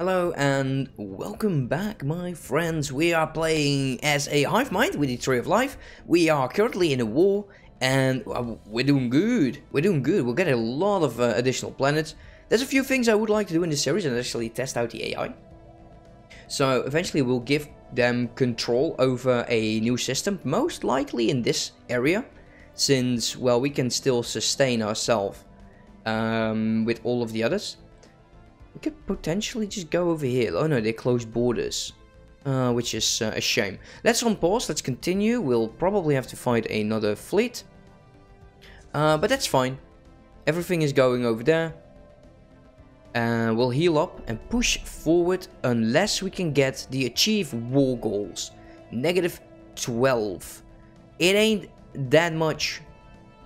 Hello and welcome back my friends. We are playing as a hive mind with the Tree of Life. We are currently in a war and uh, we're doing good. We're doing good. We'll get a lot of uh, additional planets. There's a few things I would like to do in this series and actually test out the AI. So eventually we'll give them control over a new system, most likely in this area, since, well, we can still sustain ourselves um, with all of the others. We could potentially just go over here. Oh no, they closed borders. Uh, which is uh, a shame. Let's on pause, let's continue. We'll probably have to fight another fleet. Uh, but that's fine. Everything is going over there. And we'll heal up and push forward unless we can get the achieve war goals. Negative 12. It ain't that much.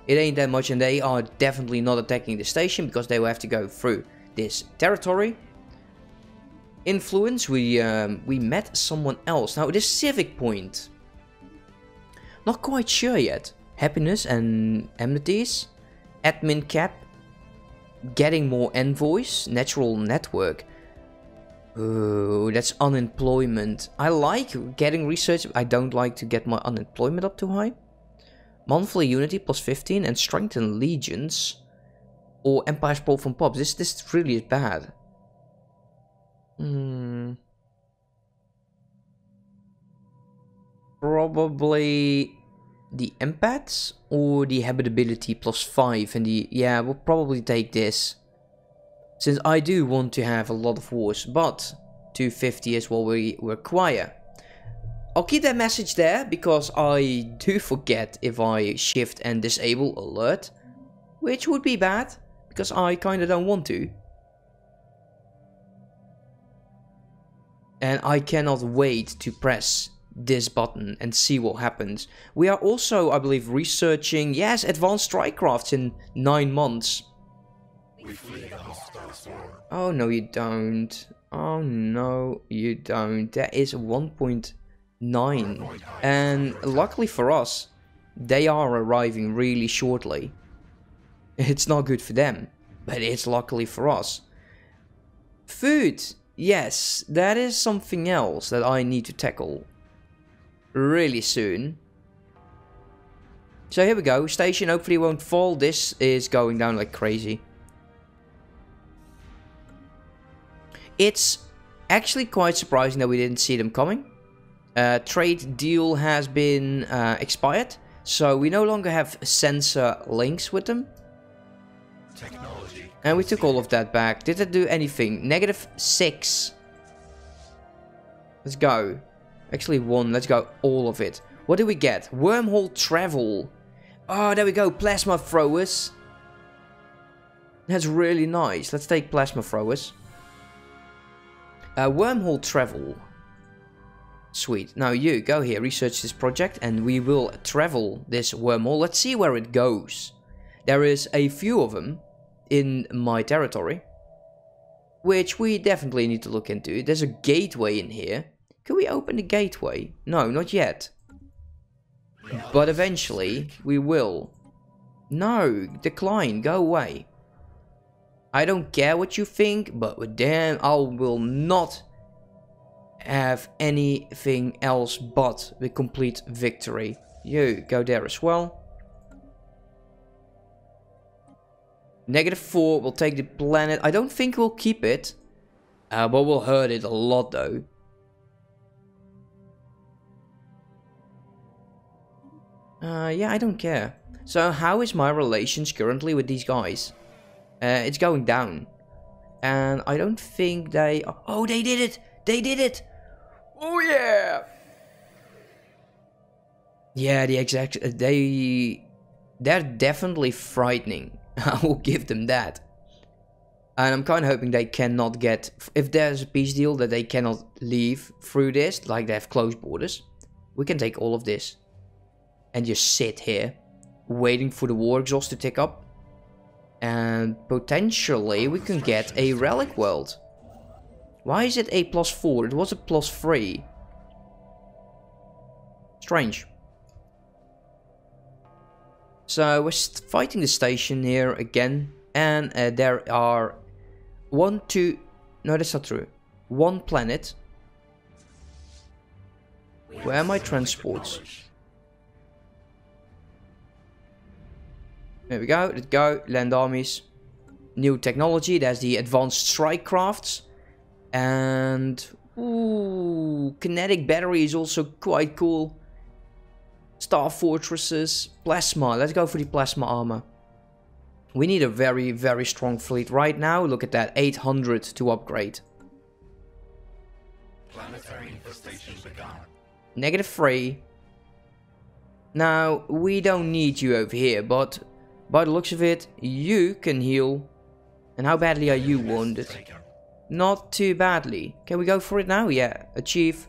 It ain't that much and they are definitely not attacking the station because they will have to go through this territory. Influence, we um, we met someone else. Now, this civic point. Not quite sure yet. Happiness and amenities. Admin cap. Getting more envoys. Natural network. Oh, that's unemployment. I like getting research. I don't like to get my unemployment up too high. Monthly unity plus 15 and strengthen legions or Empire Sprawl from Pops. This this really is bad. Hmm. Probably the empaths or the habitability plus five and the yeah we'll probably take this since I do want to have a lot of wars but 250 is what we require I'll keep that message there because I do forget if I shift and disable alert which would be bad because I kinda don't want to. And I cannot wait to press this button and see what happens. We are also, I believe, researching, yes, advanced strike crafts in 9 months. Oh no you don't. Oh no you don't. That is 1.9. And luckily for us, they are arriving really shortly. It's not good for them, but it's luckily for us. Food. Yes, that is something else that I need to tackle really soon. So here we go. Station hopefully won't fall. This is going down like crazy. It's actually quite surprising that we didn't see them coming. Uh, trade deal has been uh, expired. So we no longer have sensor links with them. And we took all of that back. Did it do anything? Negative 6. Let's go. Actually, 1. Let's go. All of it. What do we get? Wormhole travel. Oh, there we go. Plasma throwers. That's really nice. Let's take plasma throwers. Uh, wormhole travel. Sweet. Now you, go here, research this project, and we will travel this wormhole. Let's see where it goes. There is a few of them in my territory, which we definitely need to look into. There's a gateway in here. Can we open the gateway? No, not yet. But eventually, we will. No, decline, go away. I don't care what you think, but then I will not have anything else but the complete victory. You, go there as well. Negative 4, we'll take the planet. I don't think we'll keep it. Uh, but we'll hurt it a lot though. Uh, yeah, I don't care. So how is my relations currently with these guys? Uh, it's going down. And I don't think they... Oh, they did it! They did it! Oh yeah! Yeah, the exact... They... They're definitely frightening. I will give them that. And I'm kind of hoping they cannot get... If there's a peace deal that they cannot leave through this, like they have closed borders, we can take all of this. And just sit here, waiting for the war exhaust to tick up. And potentially we can get a relic world. Why is it a plus 4? It was a plus 3. Strange. So we're fighting the station here again, and uh, there are one, two. No, that's not true. one planet. Where are my transports? There we go, let's go, land armies. New technology, there's the advanced strike crafts. And, ooh, kinetic battery is also quite cool. Star fortresses, plasma, let's go for the plasma armor. We need a very, very strong fleet right now. Look at that, 800 to upgrade. Planetary infestation begun. Negative 3. Now, we don't need you over here, but by the looks of it, you can heal. And how badly are you wounded? Not too badly. Can we go for it now? Yeah, achieve.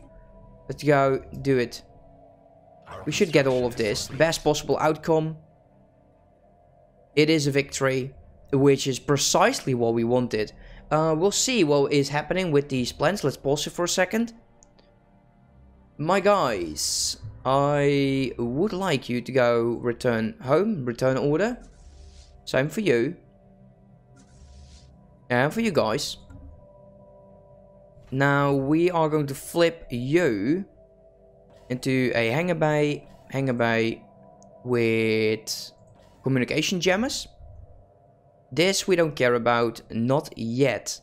Let's go, do it. We should get all of this. Best possible outcome. It is a victory, which is precisely what we wanted. Uh, we'll see what is happening with these plans. Let's pause it for a second. My guys, I would like you to go return home, return order. Same for you. And for you guys. Now we are going to flip you into a hangar bay, hangar bay with communication jammers. This we don't care about, not yet.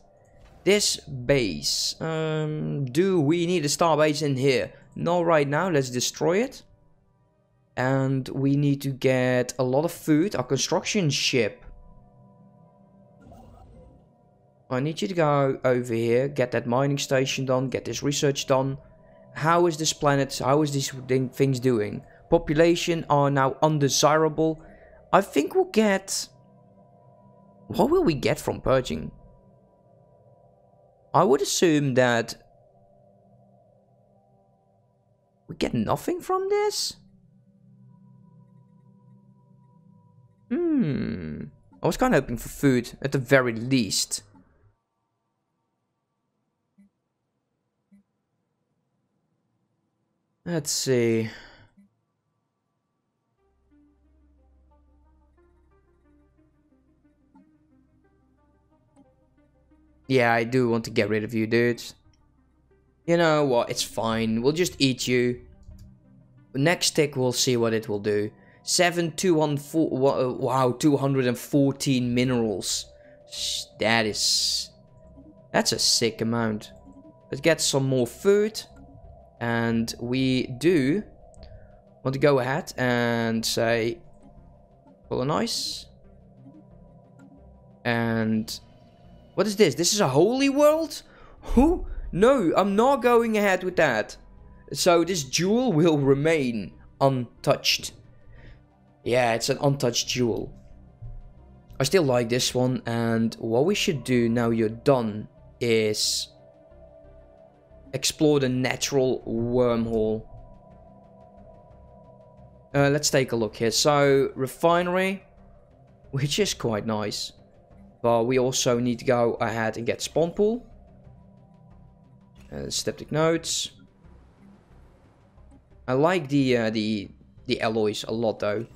This base, um, do we need a star base in here? No, right now, let's destroy it. And we need to get a lot of food, our construction ship. I need you to go over here, get that mining station done, get this research done. How is this planet, how is these thing things doing? Population are now undesirable. I think we'll get... What will we get from purging? I would assume that... We get nothing from this? Hmm... I was kind of hoping for food, at the very least. Let's see. Yeah, I do want to get rid of you, dudes. You know what, it's fine. We'll just eat you. Next tick, we'll see what it will do. 7, 214, wow, 214 minerals. That is... That's a sick amount. Let's get some more food. And we do want to go ahead and say colonize. And what is this? This is a holy world? Who? No, I'm not going ahead with that. So this jewel will remain untouched. Yeah, it's an untouched jewel. I still like this one and what we should do now you're done is explore the natural wormhole. Uh, let's take a look here. So, refinery, which is quite nice. But we also need to go ahead and get spawn pool. Uh, Styptic nodes. I like the uh, the the alloys a lot though.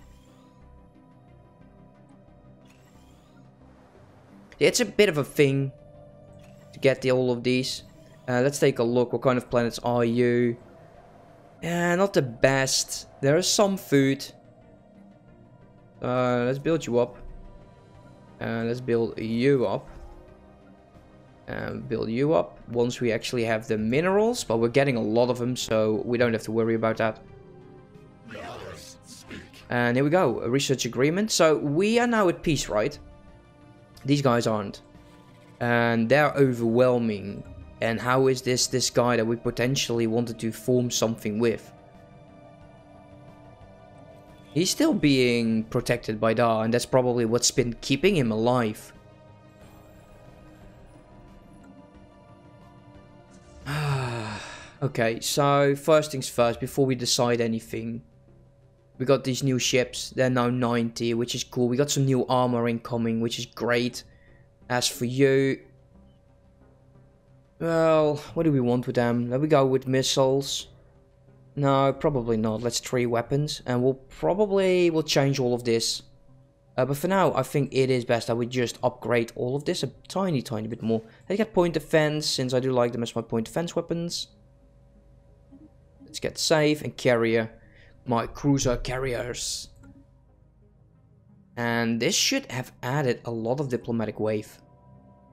It's a bit of a thing to get the, all of these. Uh, let's take a look. What kind of planets are you? Yeah, not the best. There is some food. Uh, let's build you up. Uh, let's build you up. And build you up once we actually have the minerals. But we're getting a lot of them, so we don't have to worry about that. And here we go, a research agreement. So we are now at peace, right? These guys aren't. And they're overwhelming and how is this this guy that we potentially wanted to form something with? He's still being protected by Da, and that's probably what's been keeping him alive. okay, so first things first, before we decide anything. We got these new ships, they're now 90, which is cool. We got some new armor incoming, which is great. As for you, well, what do we want with them? Let we go with missiles. No, probably not. Let's three weapons. And we'll probably, we'll change all of this. Uh, but for now, I think it is best that we just upgrade all of this a tiny, tiny bit more. Let's get point defense, since I do like them as my point defense weapons. Let's get save and carrier. My cruiser carriers. And this should have added a lot of diplomatic wave.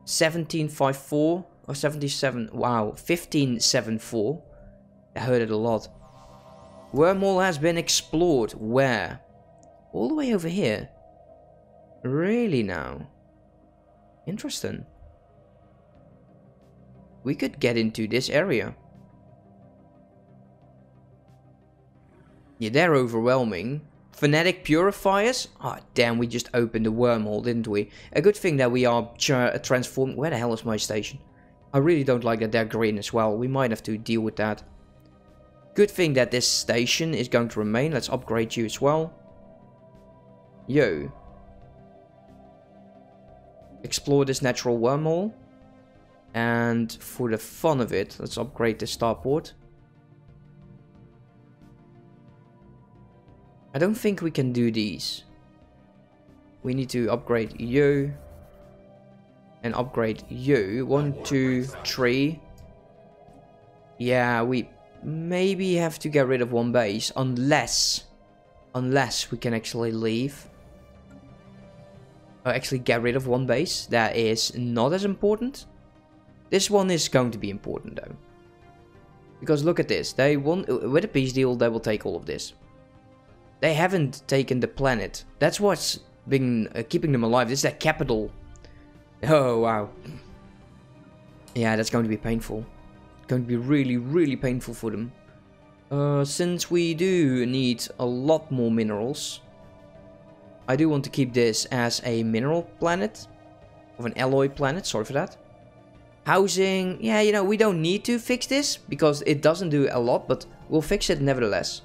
1754 or 77. Wow, 1574. I heard it a lot. Wormhole has been explored. Where? All the way over here. Really now? Interesting. We could get into this area. Yeah, they're overwhelming. Fanatic purifiers? Ah, oh, damn, we just opened a wormhole, didn't we? A good thing that we are transformed. Where the hell is my station? I really don't like that they're green as well. We might have to deal with that. Good thing that this station is going to remain. Let's upgrade you as well. Yo. Explore this natural wormhole. And for the fun of it, let's upgrade the starport. I don't think we can do these. We need to upgrade you. And upgrade you. One, two, three. Yeah, we maybe have to get rid of one base. Unless... Unless we can actually leave. Or actually get rid of one base. That is not as important. This one is going to be important though. Because look at this. They want with a peace deal they will take all of this. They haven't taken the planet. That's what's been uh, keeping them alive. This is their capital. Oh, wow. Yeah, that's going to be painful. Going to be really, really painful for them. Uh, since we do need a lot more minerals, I do want to keep this as a mineral planet. Of an alloy planet, sorry for that. Housing, yeah, you know, we don't need to fix this because it doesn't do a lot, but we'll fix it nevertheless.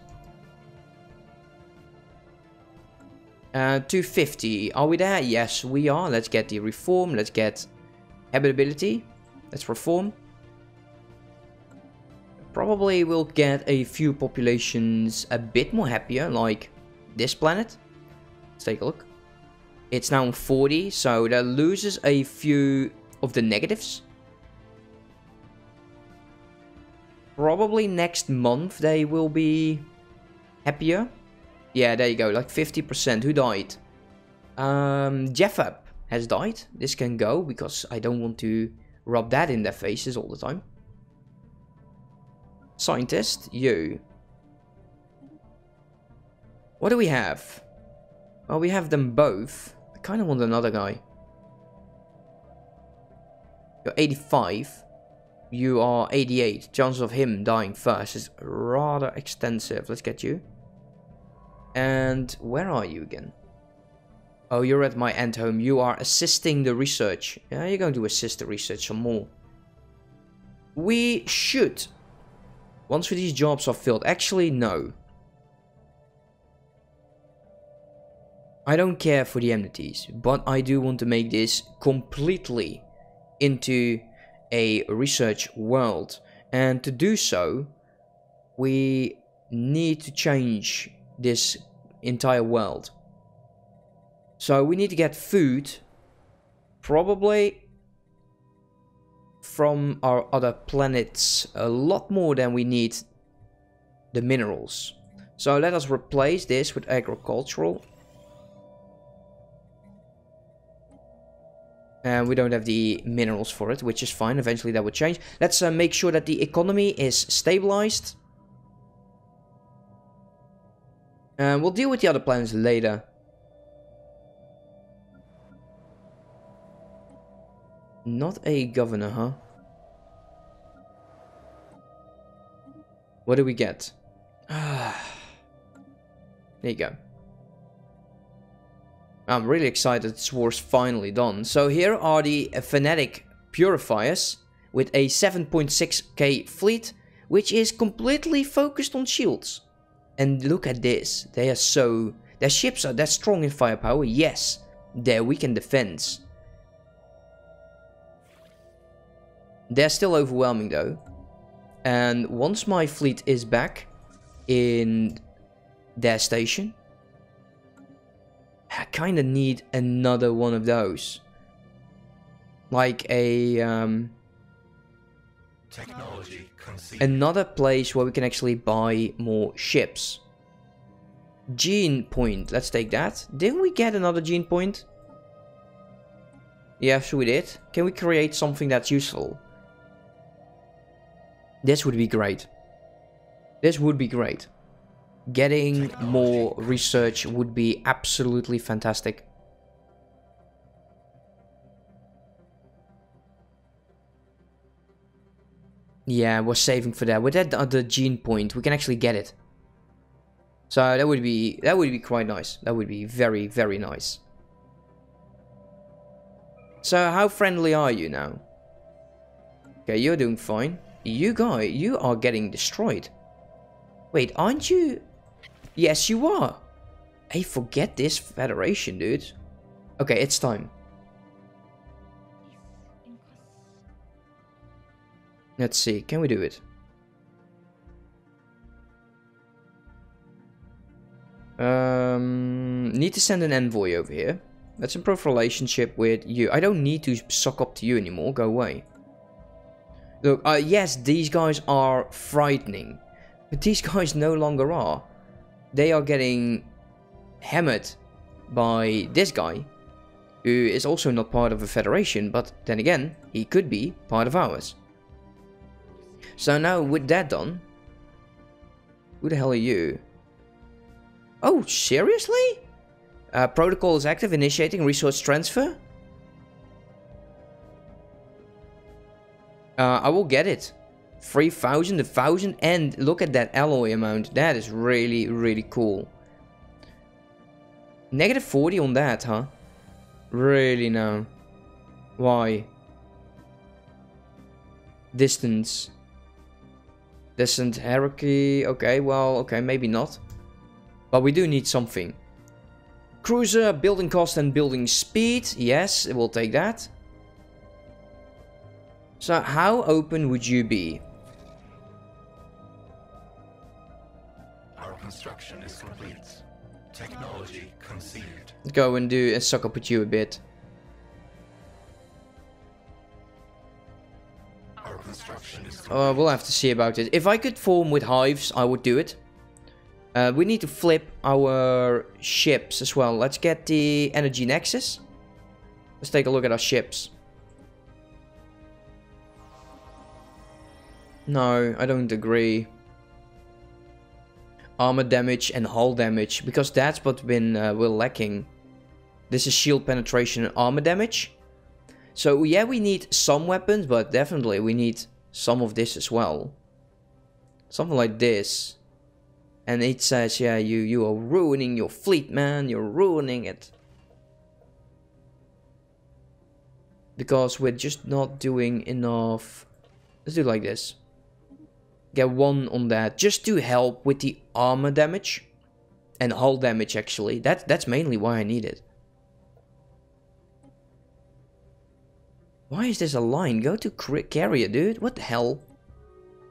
Uh, 250. Are we there? Yes, we are. Let's get the reform. Let's get habitability. Let's reform. Probably we'll get a few populations a bit more happier, like this planet. Let's take a look. It's now 40, so that loses a few of the negatives. Probably next month they will be happier. Yeah, there you go, like 50%. Who died? Um, Jeffab has died. This can go because I don't want to rub that in their faces all the time. Scientist, you. What do we have? Well, we have them both. I kind of want another guy. You're 85. You are 88. Chance of him dying first is rather extensive. Let's get you. And where are you again? Oh, you're at my end home. You are assisting the research. Yeah, you're going to assist the research some more. We should. Once these jobs are filled. Actually, no. I don't care for the amenities, but I do want to make this completely into a research world. And to do so, we need to change this entire world. So we need to get food, probably from our other planets a lot more than we need the minerals. So let us replace this with agricultural. And we don't have the minerals for it, which is fine. Eventually that will change. Let's uh, make sure that the economy is stabilized. And uh, we'll deal with the other planets later. Not a governor, huh? What do we get? there you go. I'm really excited this war's finally done. So here are the fanatic purifiers with a 7.6k fleet, which is completely focused on shields. And look at this. They are so... Their ships are that strong in firepower. Yes. They're weak in defense. They're still overwhelming though. And once my fleet is back in their station. I kind of need another one of those. Like a um, Technology conceived. another place where we can actually buy more ships. Gene point. Let's take that. Didn't we get another gene point? Yes, we did. Can we create something that's useful? This would be great. This would be great. Getting more research would be absolutely fantastic. Yeah, we're saving for that. With that other gene point, we can actually get it. So that would be that would be quite nice. That would be very very nice. So how friendly are you now? Okay, you're doing fine. You guy, you are getting destroyed. Wait, aren't you? Yes, you are. Hey, forget this federation, dude. Okay, it's time. Let's see, can we do it? Um, need to send an envoy over here. Let's improve relationship with you. I don't need to suck up to you anymore. Go away. Look, uh, yes, these guys are frightening. But these guys no longer are. They are getting hammered by this guy. Who is also not part of a federation. But then again, he could be part of ours. So now with that done. Who the hell are you? Oh, seriously? Uh, protocol is active, initiating resource transfer. Uh, I will get it. 3000, 1000, and look at that alloy amount. That is really, really cool. Negative 40 on that, huh? Really now. Why? Distance. Distant hierarchy. Okay, well, okay, maybe not. But we do need something. Cruiser, building cost and building speed. Yes, we'll take that. So how open would you be? Our construction is complete. Technology conceived. Go and do and suck up with you a bit. Uh, we'll have to see about it. If I could form with hives, I would do it. Uh, we need to flip our ships as well. Let's get the energy nexus. Let's take a look at our ships. No, I don't agree. Armor damage and hull damage, because that's what been uh, we're lacking. This is shield penetration and armor damage. So yeah, we need some weapons, but definitely we need some of this as well. Something like this. And it says, yeah, you, you are ruining your fleet, man. You're ruining it. Because we're just not doing enough. Let's do it like this. Get one on that. Just to help with the armor damage. And hull damage, actually. That, that's mainly why I need it. Why is this a line? Go to carrier, dude. What the hell?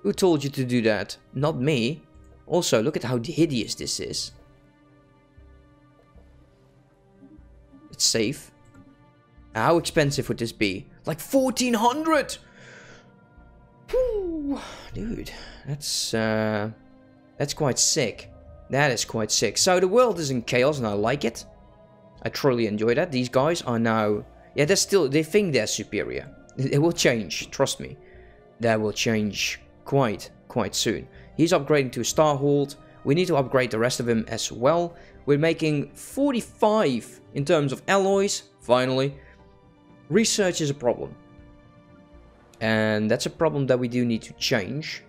Who told you to do that? Not me. Also, look at how hideous this is. It's safe. How expensive would this be? Like 1400! Whew. Dude, that's, uh, that's quite sick. That is quite sick. So the world is in chaos and I like it. I truly enjoy that. These guys are now... Yeah, they're still... They think they're superior. It will change, trust me. That will change quite, quite soon. He's upgrading to Starhold. We need to upgrade the rest of him as well. We're making 45 in terms of alloys, finally. Research is a problem. And that's a problem that we do need to change.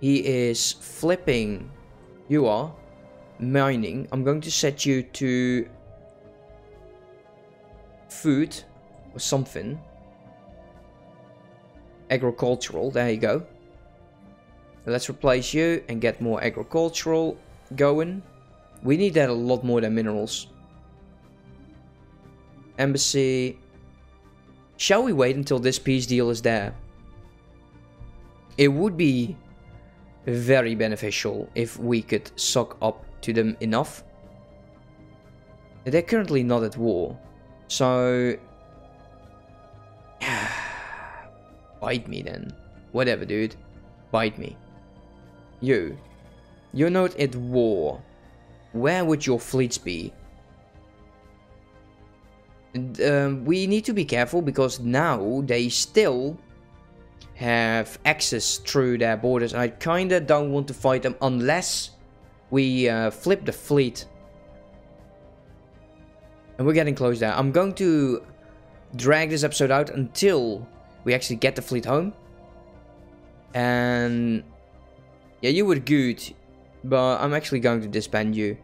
He is flipping. You are. Mining. I'm going to set you to food or something. Agricultural. There you go. Let's replace you and get more agricultural going. We need that a lot more than minerals. Embassy. Shall we wait until this peace deal is there? It would be very beneficial if we could suck up to them enough. They're currently not at war. So... Bite me then. Whatever, dude. Bite me. You. You're not at war. Where would your fleets be? And, um, we need to be careful because now they still have access through their borders. I kinda don't want to fight them unless we uh, flip the fleet. And we're getting close there. I'm going to drag this episode out until we actually get the fleet home. And yeah, you were good, but I'm actually going to disband you.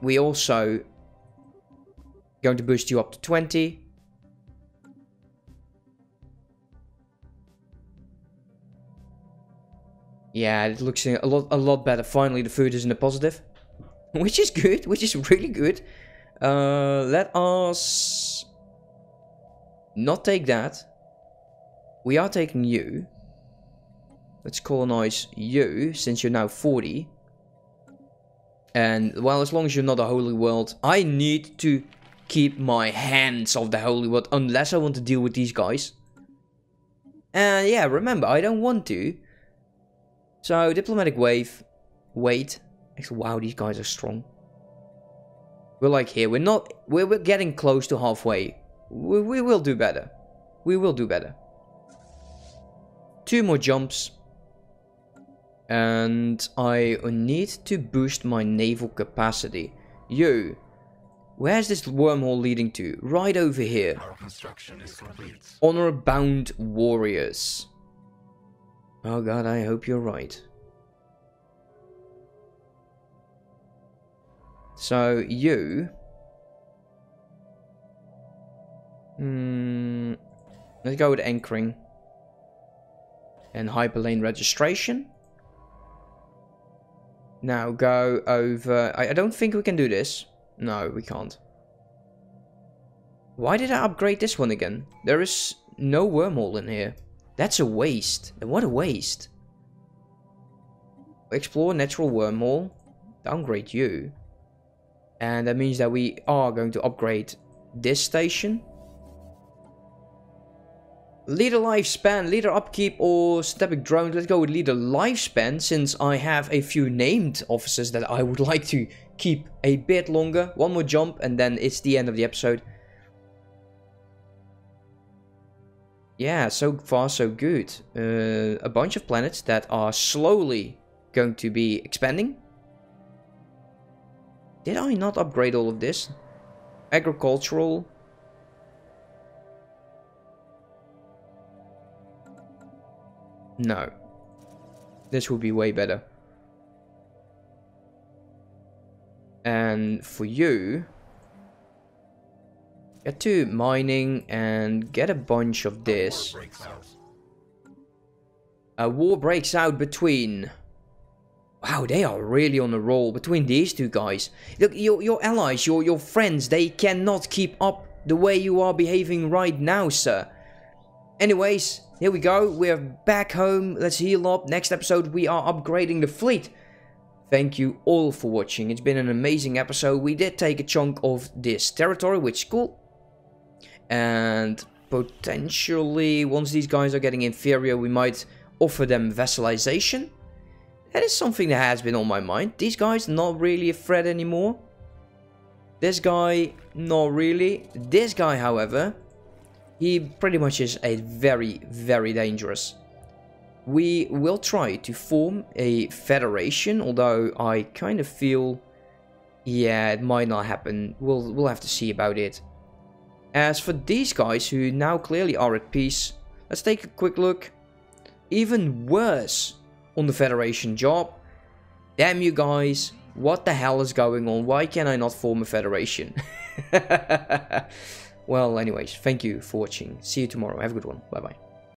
We also going to boost you up to 20. Yeah, it looks a lot a lot better. Finally, the food is in the positive, which is good, which is really good. Uh, let us not take that. We are taking you. Let's colonize you, since you're now 40. And, well, as long as you're not a holy world, I need to keep my hands off the holy world, unless I want to deal with these guys. And yeah, remember, I don't want to. So, diplomatic wave. Wait. Wow, these guys are strong. We're like here. We're not... We're, we're getting close to halfway. We, we will do better. We will do better. Two more jumps. And I need to boost my naval capacity. You. Where's this wormhole leading to? Right over here. Our construction is complete. Honor bound warriors. Oh god, I hope you're right. So, you... Hmm... Let's go with anchoring. And hyperlane registration. Now go over... I, I don't think we can do this. No, we can't. Why did I upgrade this one again? There is no wormhole in here. That's a waste. And what a waste. Explore natural wormhole. Downgrade you. And that means that we are going to upgrade this station. Leader lifespan, leader upkeep or synthetic drones. Let's go with leader lifespan since I have a few named officers that I would like to keep a bit longer. One more jump and then it's the end of the episode. Yeah, so far so good. Uh, a bunch of planets that are slowly going to be expanding. Did I not upgrade all of this? Agricultural. No. This will be way better. And for you... Get to mining and get a bunch of this. A war breaks out between... Wow, they are really on a roll between these two guys. Look, your, your allies, your, your friends, they cannot keep up the way you are behaving right now, sir. Anyways, here we go. We're back home. Let's heal up. Next episode, we are upgrading the fleet. Thank you all for watching. It's been an amazing episode. We did take a chunk of this territory, which is cool. And potentially, once these guys are getting inferior, we might offer them vassalization. That is something that has been on my mind. These guys not really a threat anymore. This guy, not really. This guy, however, he pretty much is a very, very dangerous. We will try to form a federation, although I kind of feel, yeah, it might not happen. We'll, we'll have to see about it. As for these guys who now clearly are at peace, let's take a quick look. Even worse on the Federation job. Damn you guys, what the hell is going on? Why can I not form a Federation? well, anyways, thank you for watching. See you tomorrow. Have a good one. Bye bye.